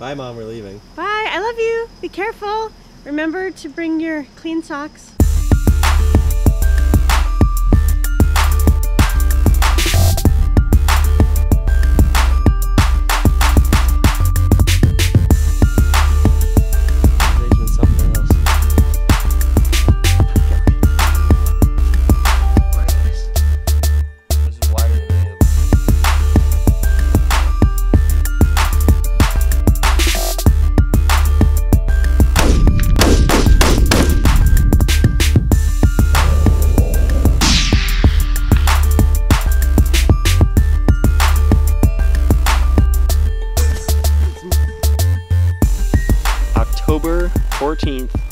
Bye, Mom. We're leaving. Bye. I love you. Be careful. Remember to bring your clean socks. 14th